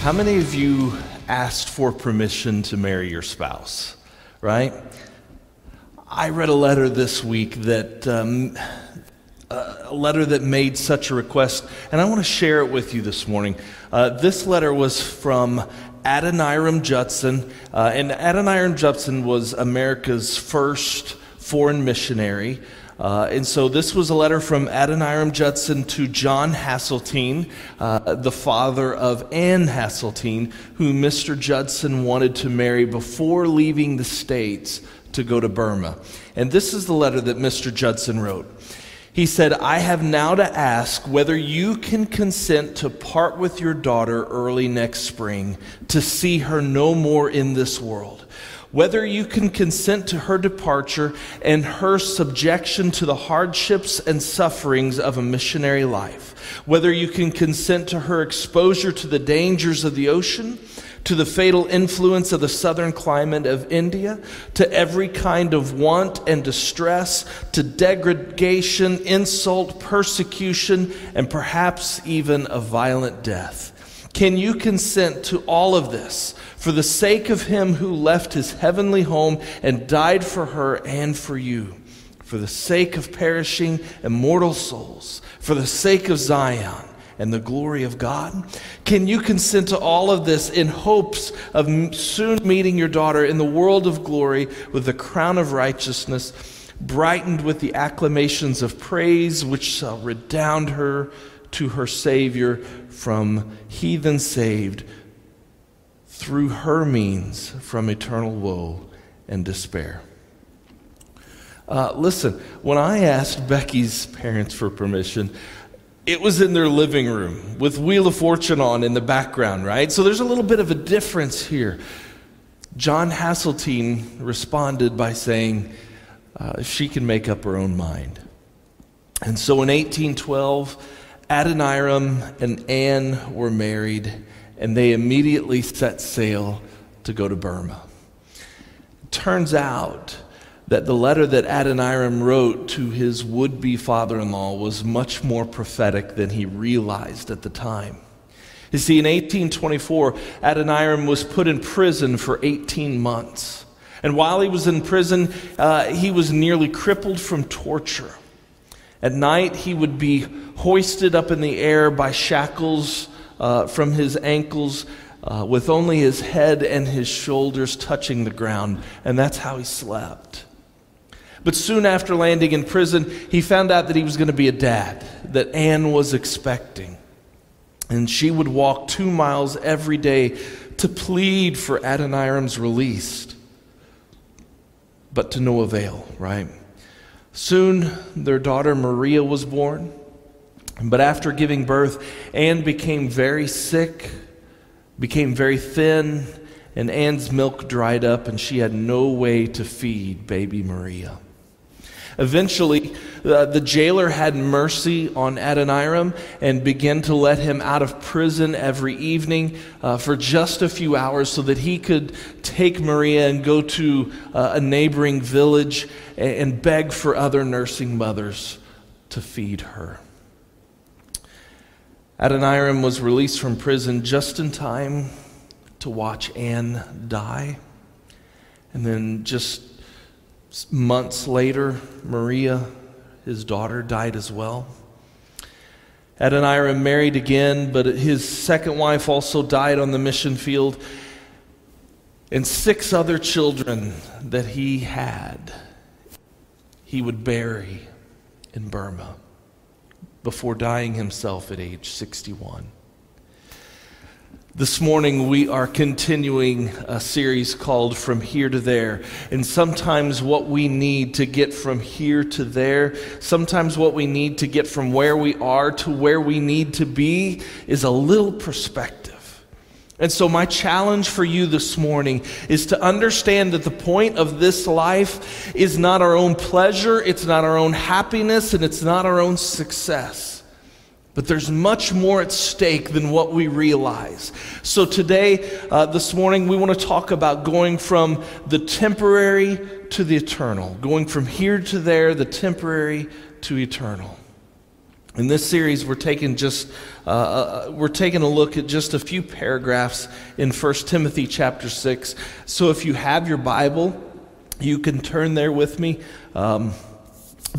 How many of you asked for permission to marry your spouse? Right? I read a letter this week that, um, a letter that made such a request, and I want to share it with you this morning. Uh, this letter was from Adoniram Judson, uh, and Adoniram Judson was America's first foreign missionary. Uh, and so this was a letter from Adoniram Judson to John Hasseltine, uh, the father of Anne Hasseltine, who Mr. Judson wanted to marry before leaving the States to go to Burma. And this is the letter that Mr. Judson wrote. He said, I have now to ask whether you can consent to part with your daughter early next spring to see her no more in this world whether you can consent to her departure and her subjection to the hardships and sufferings of a missionary life, whether you can consent to her exposure to the dangers of the ocean, to the fatal influence of the southern climate of India, to every kind of want and distress, to degradation, insult, persecution, and perhaps even a violent death. Can you consent to all of this for the sake of him who left his heavenly home and died for her and for you? For the sake of perishing immortal souls, for the sake of Zion and the glory of God? Can you consent to all of this in hopes of soon meeting your daughter in the world of glory with the crown of righteousness, brightened with the acclamations of praise which shall redound her to her Savior from heathen saved through her means from eternal woe and despair. Uh, listen, when I asked Becky's parents for permission, it was in their living room with Wheel of Fortune on in the background, right? So there's a little bit of a difference here. John Hasseltine responded by saying uh, she can make up her own mind. And so in 1812, Adoniram and Anne were married, and they immediately set sail to go to Burma. Turns out that the letter that Adoniram wrote to his would be father in law was much more prophetic than he realized at the time. You see, in 1824, Adoniram was put in prison for 18 months. And while he was in prison, uh, he was nearly crippled from torture. At night, he would be hoisted up in the air by shackles uh, from his ankles, uh, with only his head and his shoulders touching the ground, and that's how he slept. But soon after landing in prison, he found out that he was going to be a dad, that Anne was expecting. And she would walk two miles every day to plead for Adoniram's release. But to no avail, right? Soon their daughter Maria was born. But after giving birth, Anne became very sick, became very thin, and Anne's milk dried up, and she had no way to feed baby Maria. Eventually, uh, the jailer had mercy on Adoniram and began to let him out of prison every evening uh, for just a few hours so that he could take Maria and go to uh, a neighboring village and, and beg for other nursing mothers to feed her. Adoniram was released from prison just in time to watch Anne die. And then just months later, Maria, his daughter, died as well. Adoniram married again, but his second wife also died on the mission field. And six other children that he had, he would bury in Burma before dying himself at age 61. This morning, we are continuing a series called From Here to There. And sometimes, what we need to get from here to there, sometimes what we need to get from where we are to where we need to be, is a little perspective. And so, my challenge for you this morning is to understand that the point of this life is not our own pleasure, it's not our own happiness, and it's not our own success. But there's much more at stake than what we realize. So, today, uh, this morning, we want to talk about going from the temporary to the eternal, going from here to there, the temporary to eternal. In this series, we're taking just uh, uh, we're taking a look at just a few paragraphs in 1 Timothy chapter six. So if you have your Bible, you can turn there with me. Um,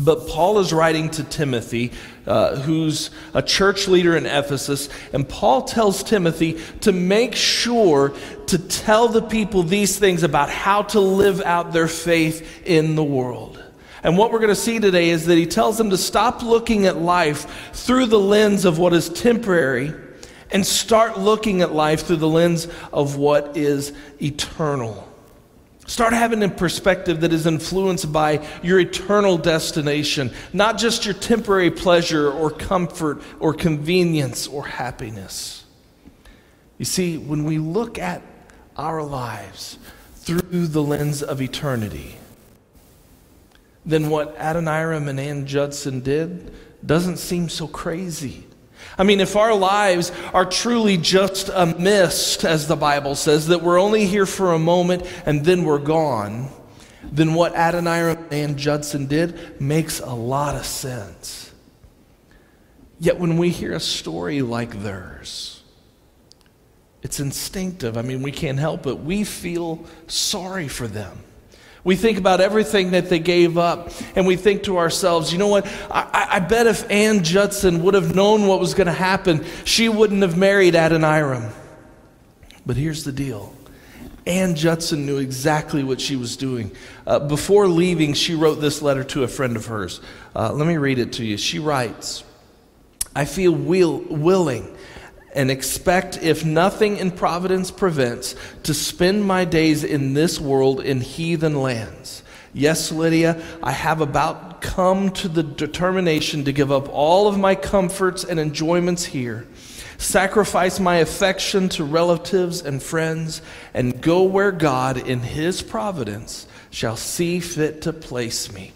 but Paul is writing to Timothy, uh, who's a church leader in Ephesus, and Paul tells Timothy to make sure to tell the people these things about how to live out their faith in the world. And what we're going to see today is that he tells them to stop looking at life through the lens of what is temporary and start looking at life through the lens of what is eternal. Start having a perspective that is influenced by your eternal destination, not just your temporary pleasure or comfort or convenience or happiness. You see, when we look at our lives through the lens of eternity, then what Adoniram and Ann Judson did doesn't seem so crazy. I mean, if our lives are truly just a mist, as the Bible says, that we're only here for a moment and then we're gone, then what Adoniram and Judson did makes a lot of sense. Yet when we hear a story like theirs, it's instinctive. I mean, we can't help it. We feel sorry for them. We think about everything that they gave up, and we think to ourselves, you know what? I, I bet if Ann Judson would have known what was going to happen, she wouldn't have married Adoniram. But here's the deal Ann Judson knew exactly what she was doing. Uh, before leaving, she wrote this letter to a friend of hers. Uh, let me read it to you. She writes, I feel will, willing and expect, if nothing in providence prevents, to spend my days in this world in heathen lands. Yes, Lydia, I have about come to the determination to give up all of my comforts and enjoyments here, sacrifice my affection to relatives and friends, and go where God, in His providence, shall see fit to place me.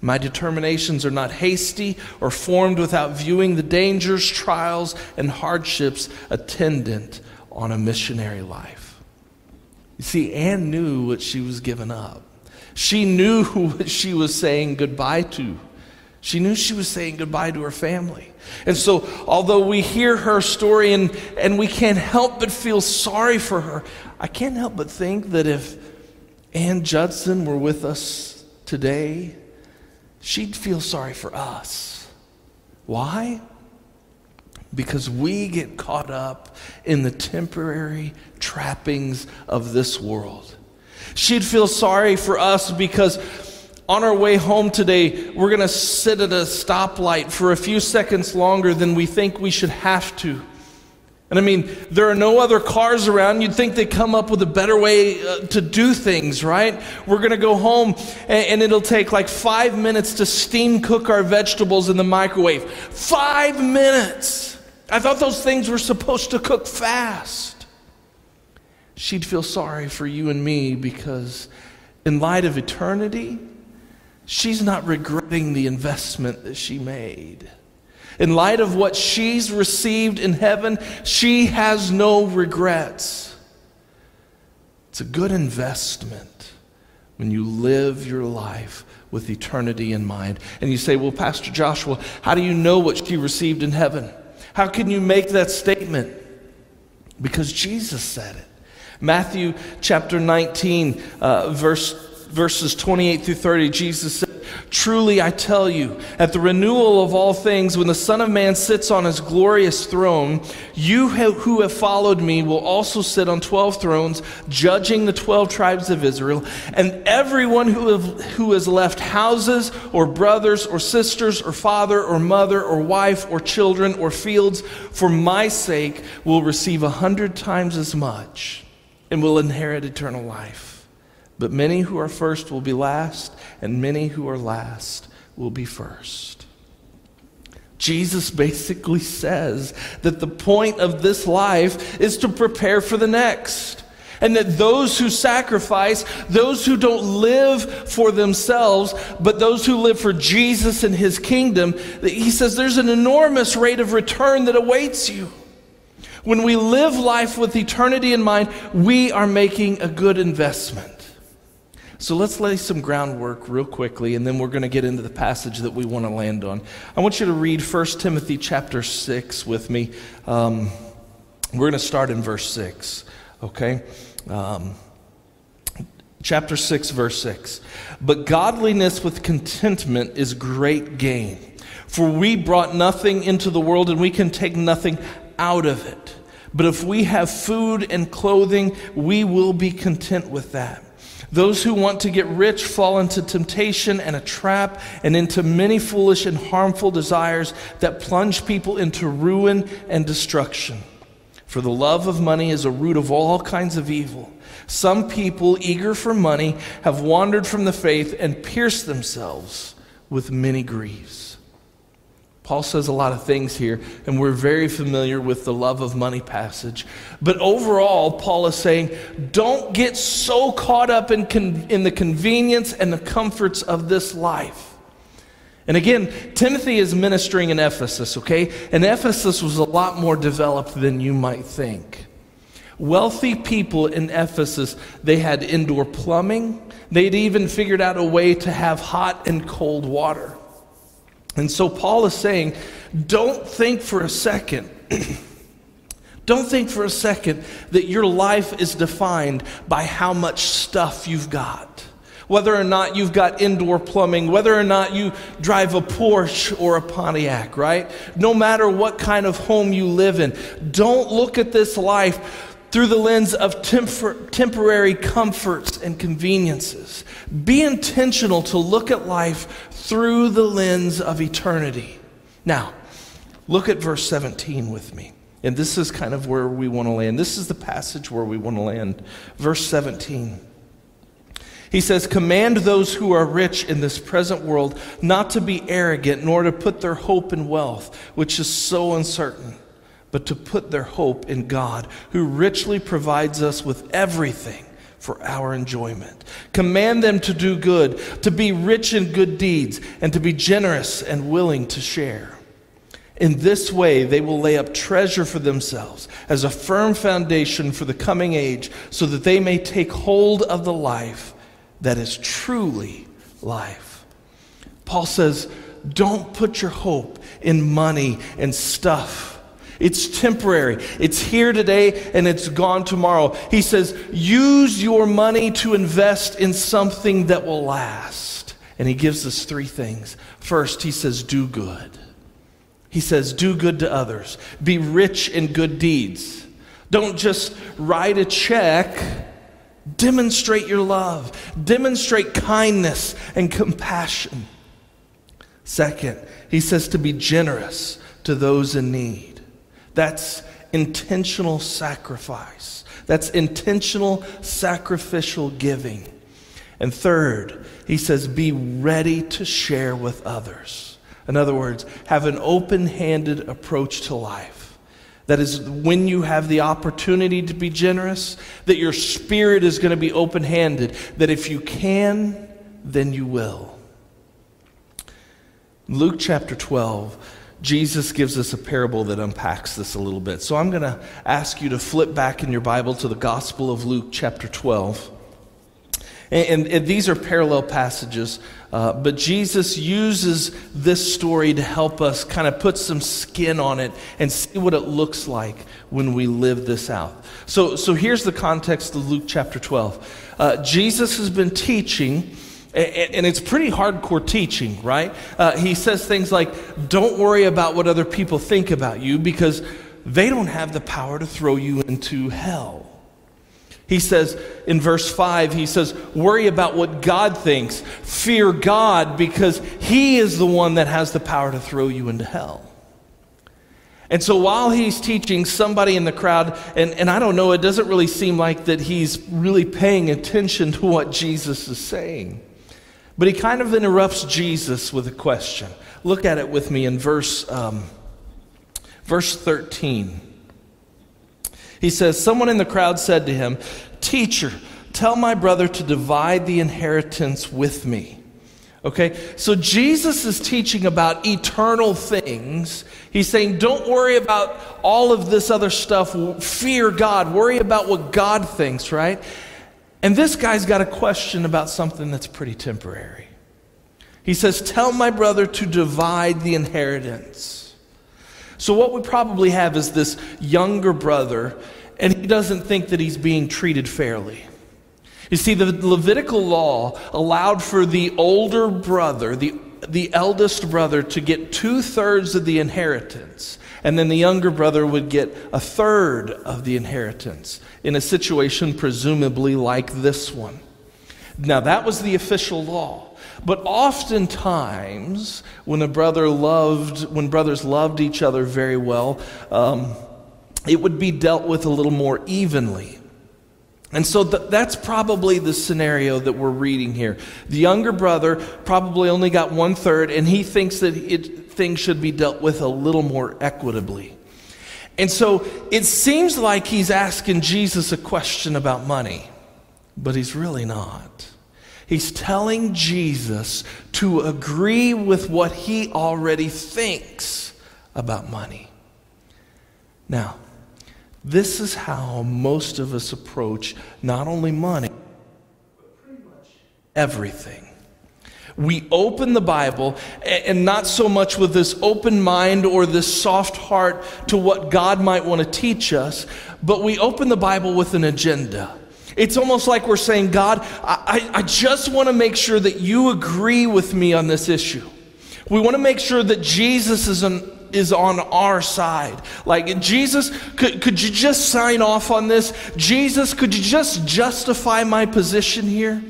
My determinations are not hasty or formed without viewing the dangers, trials, and hardships attendant on a missionary life. You see, Anne knew what she was giving up. She knew what she was saying goodbye to. She knew she was saying goodbye to her family. And so, although we hear her story and, and we can't help but feel sorry for her, I can't help but think that if Ann Judson were with us today, she'd feel sorry for us. Why? Because we get caught up in the temporary trappings of this world. She'd feel sorry for us because on our way home today, we're going to sit at a stoplight for a few seconds longer than we think we should have to. And I mean, there are no other cars around. You'd think they come up with a better way uh, to do things, right? We're going to go home and, and, it'll take like five minutes to steam cook our vegetables in the microwave. Five minutes! I thought those things were supposed to cook fast. She'd feel sorry for you and me because, in light of eternity, she's not regretting the investment that she made. In light of what she's received in heaven, she has no regrets. It's a good investment when you live your life with eternity in mind. And you say, Well, Pastor Joshua, how do you know what she received in heaven? How can you make that statement? Because Jesus said it. Matthew chapter 19, uh, verse, verses 28 through 30, Jesus said, Truly I tell you, at the renewal of all things, when the Son of Man sits on his glorious throne, you who have followed me will also sit on twelve thrones, judging the twelve tribes of Israel. And everyone who, have, who has left houses, or brothers, or sisters, or father, or mother, or wife, or children, or fields, for my sake, will receive a hundred times as much and will inherit eternal life. But many who are first will be last, and many who are last will be first. Jesus basically says that the point of this life is to prepare for the next. And that those who sacrifice, those who don't live for themselves, but those who live for Jesus and his kingdom, he says there's an enormous rate of return that awaits you. When we live life with eternity in mind, we are making a good investment. So let's lay some groundwork real quickly, and then we're going to get into the passage that we want to land on. I want you to read 1 Timothy chapter 6 with me. Um, we're going to start in verse 6, okay? Um, chapter 6, verse 6. But godliness with contentment is great gain. For we brought nothing into the world, and we can take nothing out of it. But if we have food and clothing, we will be content with that. Those who want to get rich fall into temptation and a trap and into many foolish and harmful desires that plunge people into ruin and destruction. For the love of money is a root of all kinds of evil. Some people, eager for money, have wandered from the faith and pierced themselves with many griefs. Paul says a lot of things here, and we're very familiar with the love of money passage. But overall, Paul is saying, don't get so caught up in, con- in the convenience and the comforts of this life. And again, Timothy is ministering in Ephesus, okay? And Ephesus was a lot more developed than you might think. Wealthy people in Ephesus, they had indoor plumbing. They'd even figured out a way to have hot and cold water. And so Paul is saying, don't think for a second, don't think for a second that your life is defined by how much stuff you've got. Whether or not you've got indoor plumbing, whether or not you drive a Porsche or a Pontiac, right? No matter what kind of home you live in, don't look at this life through the lens of temporary comforts and conveniences. Be intentional to look at life through the lens of eternity. Now, look at verse 17 with me. And this is kind of where we want to land. This is the passage where we want to land. Verse 17. He says, Command those who are rich in this present world not to be arrogant, nor to put their hope in wealth, which is so uncertain but to put their hope in God, who richly provides us with everything for our enjoyment. Command them to do good, to be rich in good deeds, and to be generous and willing to share. In this way, they will lay up treasure for themselves as a firm foundation for the coming age, so that they may take hold of the life that is truly life. Paul says, Don't put your hope in money and stuff it's temporary. It's here today and it's gone tomorrow. He says, use your money to invest in something that will last. And he gives us three things. First, he says, do good. He says, do good to others. Be rich in good deeds. Don't just write a check. Demonstrate your love. Demonstrate kindness and compassion. Second, he says to be generous to those in need. That's intentional sacrifice. That's intentional sacrificial giving. And third, he says, be ready to share with others. In other words, have an open handed approach to life. That is, when you have the opportunity to be generous, that your spirit is going to be open handed, that if you can, then you will. Luke chapter 12 Jesus gives us a parable that unpacks this a little bit. So I'm going to ask you to flip back in your Bible to the Gospel of Luke, chapter 12. And, and, and these are parallel passages, uh, but Jesus uses this story to help us kind of put some skin on it and see what it looks like when we live this out. So, so here's the context of Luke chapter 12. Uh, Jesus has been teaching and it's pretty hardcore teaching, right? Uh, he says things like, Don't worry about what other people think about you because they don't have the power to throw you into hell. He says in verse 5, he says, Worry about what God thinks. Fear God because He is the one that has the power to throw you into hell. And so while he's teaching, somebody in the crowd, and, and I don't know, it doesn't really seem like that he's really paying attention to what Jesus is saying. But he kind of interrupts Jesus with a question. Look at it with me in verse, um, verse 13. He says, Someone in the crowd said to him, Teacher, tell my brother to divide the inheritance with me. Okay, so Jesus is teaching about eternal things. He's saying, don't worry about all of this other stuff. Fear God. Worry about what God thinks, right? And this guy's got a question about something that's pretty temporary. He says, Tell my brother to divide the inheritance. So, what we probably have is this younger brother, and he doesn't think that he's being treated fairly. You see, the Levitical law allowed for the older brother, the, the eldest brother, to get two thirds of the inheritance, and then the younger brother would get a third of the inheritance in a situation presumably like this one. Now, that was the official law. But oftentimes, when a brother loved, when brothers loved each other very well, um, it would be dealt with a little more evenly. And so th- that's probably the scenario that we're reading here. The younger brother probably only got one third, and he thinks that it, things should be dealt with a little more equitably. And so it seems like he's asking Jesus a question about money, but he's really not. He's telling Jesus to agree with what he already thinks about money. Now, this is how most of us approach not only money, but pretty much everything. We open the Bible, and not so much with this open mind or this soft heart to what God might want to teach us, but we open the Bible with an agenda. It's almost like we're saying, God, I, I just want to make sure that you agree with me on this issue. We want to make sure that Jesus is on, is on our side. Like, Jesus, could, could you just sign off on this? Jesus, could you just justify my position here?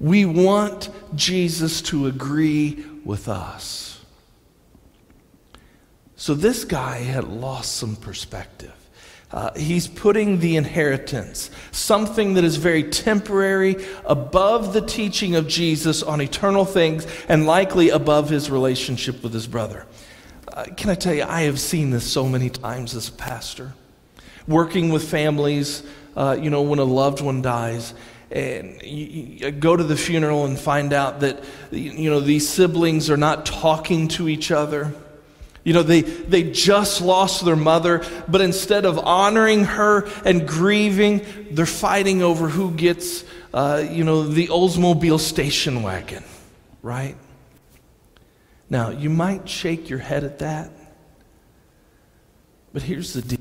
We want Jesus to agree with us. So this guy had lost some perspective. Uh, he's putting the inheritance, something that is very temporary, above the teaching of Jesus on eternal things and likely above his relationship with his brother. Uh, can I tell you, I have seen this so many times as a pastor. Working with families, uh, you know, when a loved one dies, and you, you go to the funeral and find out that, you know, these siblings are not talking to each other you know, they, they just lost their mother, but instead of honoring her and grieving, they're fighting over who gets, uh, you know, the Oldsmobile station wagon, right? Now, you might shake your head at that, but here's the deal.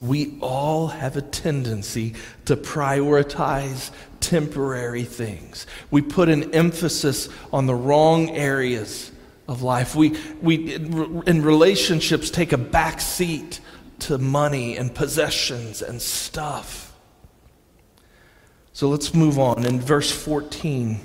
We all have a tendency to prioritize temporary things. We put an emphasis on the wrong areas of life. We, we in relationships, take a back seat to money and possessions and stuff. So let's move on. In verse 14,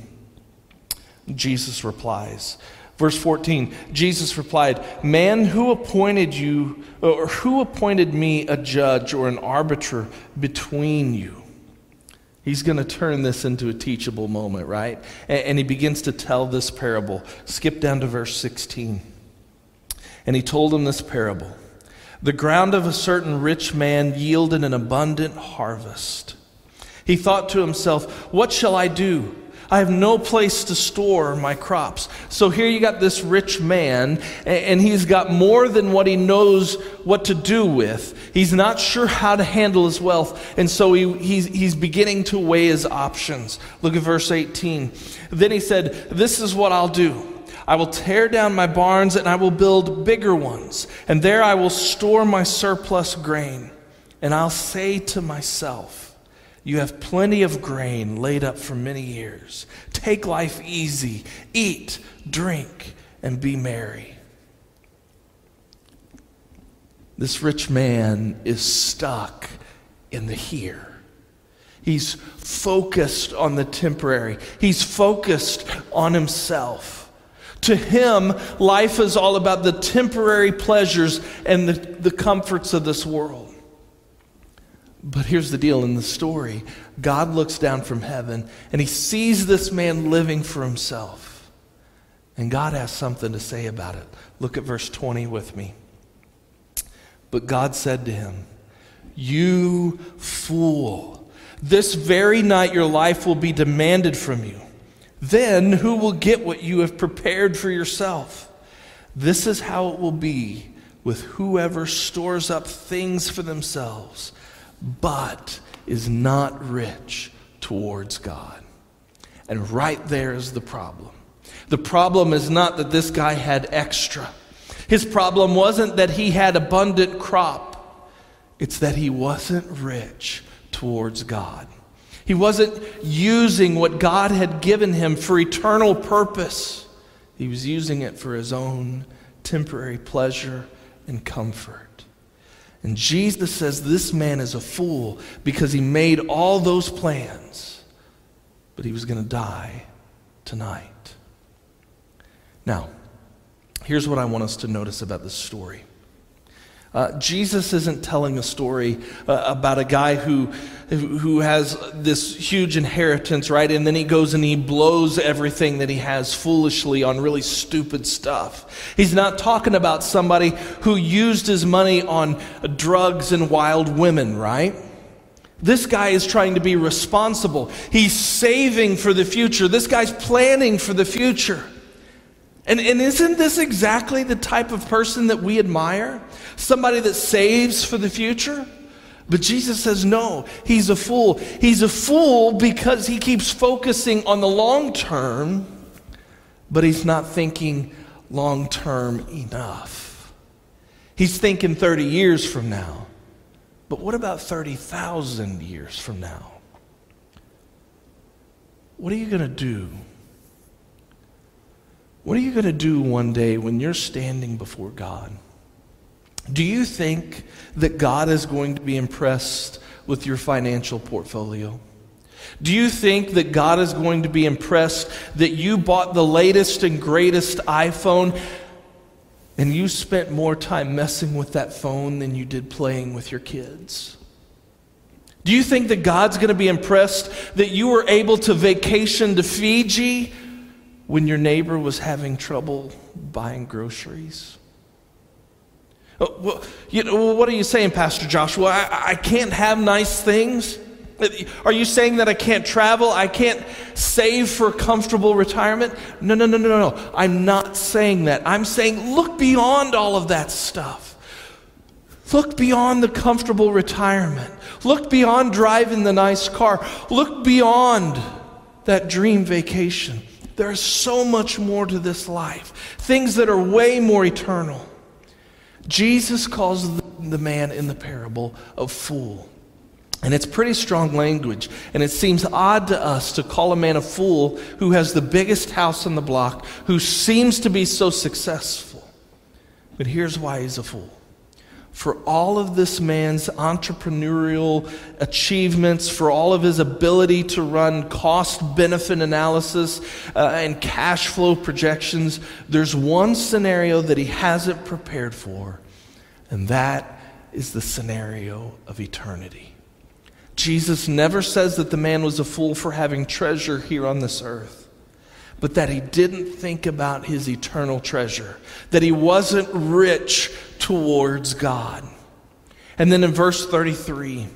Jesus replies. Verse 14, Jesus replied, Man, who appointed you, or who appointed me a judge or an arbiter between you? He's going to turn this into a teachable moment, right? And, and, he begins to tell this parable. Skip down to verse 16. And he told him this parable The ground of a certain rich man yielded an abundant harvest. He thought to himself, What shall I do? I have no place to store my crops. So here you got this rich man, and he's got more than what he knows what to do with. He's not sure how to handle his wealth, and so he, he's, he's beginning to weigh his options. Look at verse 18. Then he said, This is what I'll do. I will tear down my barns and I will build bigger ones, and there I will store my surplus grain. And I'll say to myself, you have plenty of grain laid up for many years. Take life easy, eat, drink, and be merry. This rich man is stuck in the here. He's focused on the temporary, he's focused on himself. To him, life is all about the temporary pleasures and the, the comforts of this world. But here's the deal in the story God looks down from heaven and he sees this man living for himself. And God has something to say about it. Look at verse 20 with me. But God said to him, You fool, this very night your life will be demanded from you. Then who will get what you have prepared for yourself? This is how it will be with whoever stores up things for themselves but is not rich towards God. And right there is the problem. The problem is not that this guy had extra. His problem wasn't that he had abundant crop. It's that he wasn't rich towards God. He wasn't using what God had given him for eternal purpose. He was using it for his own temporary pleasure and comfort. And Jesus says this man is a fool because he made all those plans, but he was going to die tonight. Now, here's what I want us to notice about this story. Uh, Jesus isn't telling a story uh, about a guy who, who has this huge inheritance, right? And then he goes and he blows everything that he has foolishly on really stupid stuff. He's not talking about somebody who used his money on drugs and wild women, right? This guy is trying to be responsible. He's saving for the future. This guy's planning for the future. And, and isn't this exactly the type of person that we admire? Somebody that saves for the future? But Jesus says, no, he's a fool. He's a fool because he keeps focusing on the long term, but he's not thinking long term enough. He's thinking 30 years from now. But what about 30,000 years from now? What are you going to do what are you going to do one day when you're standing before God? Do you think that God is going to be impressed with your financial portfolio? Do you think that God is going to be impressed that you bought the latest and greatest iPhone and you spent more time messing with that phone than you did playing with your kids? Do you think that God's going to be impressed that you were able to vacation to Fiji when your neighbor was having trouble buying groceries? Uh, well, you know, what are you saying, Pastor Joshua? I, I can't have nice things? Are you saying that I can't travel? I can't save for comfortable retirement? No, no, no, no, no. I'm not saying that. I'm saying look beyond all of that stuff. Look beyond the comfortable retirement. Look beyond driving the nice car. Look beyond that dream vacation. There's so much more to this life, things that are way more eternal. Jesus calls the man in the parable a fool. And it's pretty strong language. And it seems odd to us to call a man a fool who has the biggest house on the block, who seems to be so successful. But here's why he's a fool for all of this man's entrepreneurial achievements, for all of his ability to run cost benefit analysis uh, and cash flow projections, there's one scenario that he hasn't prepared for, and that is the scenario of eternity. Jesus never says that the man was a fool for having treasure here on this earth but that he didn't think about his eternal treasure, that he wasn't rich towards God. And then in verse 33,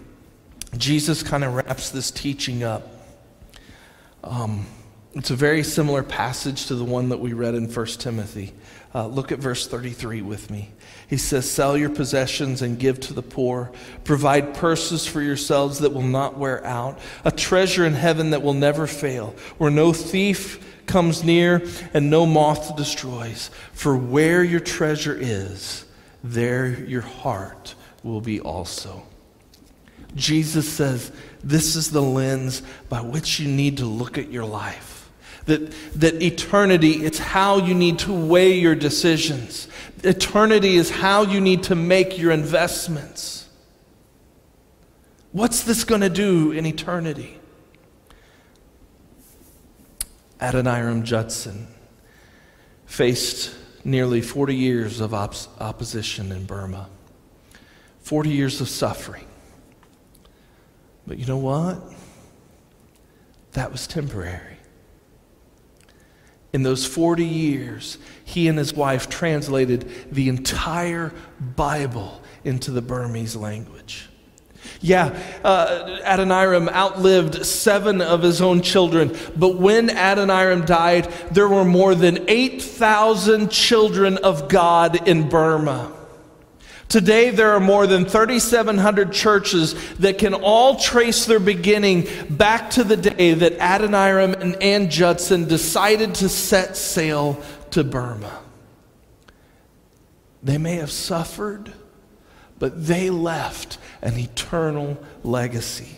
Jesus kind of wraps this teaching up. Um, it's a very similar passage to the one that we read in 1 Timothy. Uh, look at verse 33 with me. He says, Sell your possessions and give to the poor. Provide purses for yourselves that will not wear out, a treasure in heaven that will never fail, where no thief comes near and no moth destroys. For where your treasure is, there your heart will be also. Jesus says this is the lens by which you need to look at your life. That, that eternity, it's how you need to weigh your decisions. Eternity is how you need to make your investments. What's this going to do in eternity? Adoniram Judson faced nearly 40 years of op- opposition in Burma, 40 years of suffering. But you know what? That was temporary. In those 40 years, he and his wife translated the entire Bible into the Burmese language. Yeah, uh, Adoniram outlived seven of his own children, but when Adoniram died, there were more than 8,000 children of God in Burma. Today, there are more than 3,700 churches that can all trace their beginning back to the day that Adoniram and Ann Judson decided to set sail to Burma. They may have suffered, but they left an eternal legacy.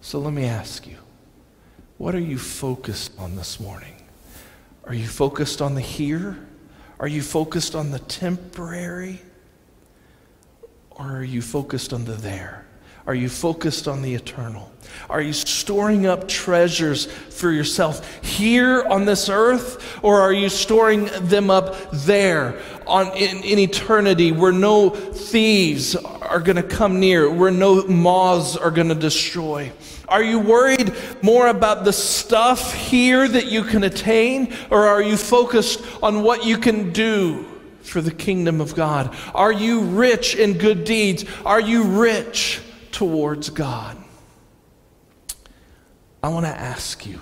So let me ask you what are you focused on this morning? Are you focused on the here? Are you focused on the temporary? Or are you focused on the there? Are you focused on the eternal? Are you storing up treasures for yourself here on this earth? Or are you storing them up there on, in, in eternity where no thieves are going to come near, where no moths are going to destroy? Are you worried more about the stuff here that you can attain, or are you focused on what you can do for the kingdom of God? Are you rich in good deeds? Are you rich towards God? I want to ask you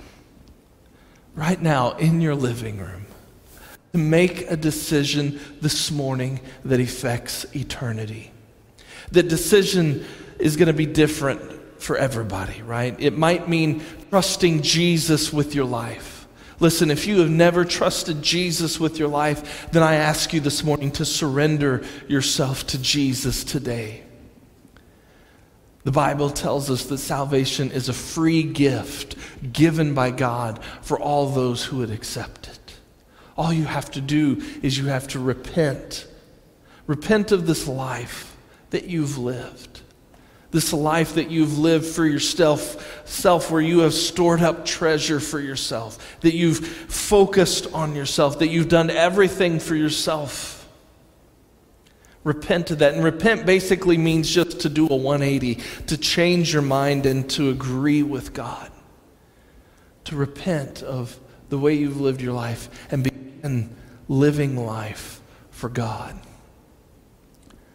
right now in your living room to make a decision this morning that affects eternity. The decision is going to be different for everybody, right? It might mean trusting Jesus with your life. Listen, if you have never trusted Jesus with your life, then I ask you this morning to surrender yourself to Jesus today. The Bible tells us that salvation is a free gift given by God for all those who would accept it. All you have to do is you have to repent. Repent of this life that you've lived. This life that you've lived for yourself, self, where you have stored up treasure for yourself, that you've focused on yourself, that you've done everything for yourself. Repent of that. And repent basically means just to do a 180, to change your mind and to agree with God. To repent of the way you've lived your life and begin living life for God.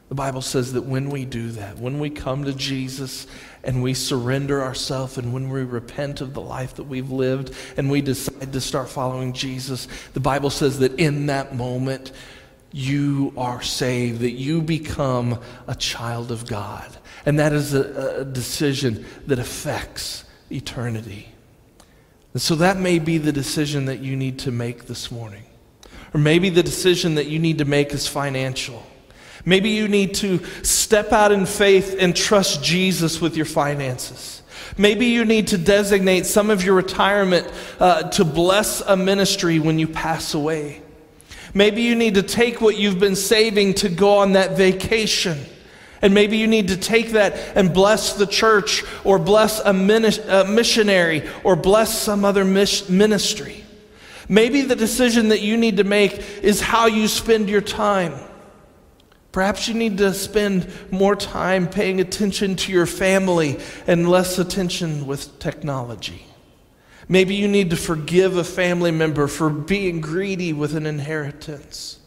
The Bible says that when we do that, when we come to Jesus and we surrender ourselves and when we repent of the life that we've lived and we decide to start following Jesus, the Bible says that in that moment, you are saved, that you become a child of God. And that is a, a decision that affects eternity. And so that may be the decision that you need to make this morning. Or maybe the decision that you need to make is financial. Maybe you need to step out in faith and trust Jesus with your finances. Maybe you need to designate some of your retirement uh, to bless a ministry when you pass away. Maybe you need to take what you've been saving to go on that vacation. And maybe you need to take that and bless the church or bless a, a missionary or bless some other ministry. Maybe the decision that you need to make is how you spend your time. Perhaps you need to spend more time paying attention to your family and less attention with technology. Maybe you need to forgive a family member for being greedy with an inheritance.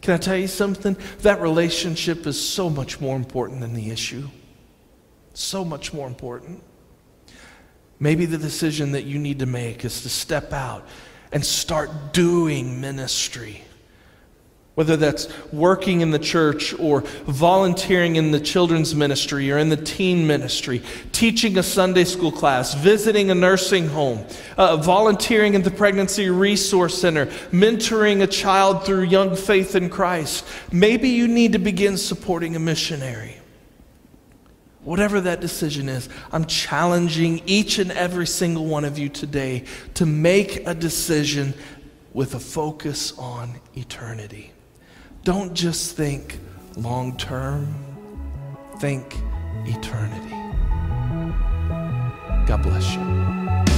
Can I tell you something? That relationship is so much more important than the issue. So much more important. Maybe the decision that you need to make is to step out and start doing ministry whether that's working in the church or volunteering in the children's ministry or in the teen ministry, teaching a Sunday school class, visiting a nursing home, uh, volunteering at the Pregnancy Resource Center, mentoring a child through Young Faith in Christ. Maybe you need to begin supporting a missionary. Whatever that decision is, I'm challenging each and every single one of you today to make a decision with a focus on eternity. Don't just think long term, think eternity. God bless you.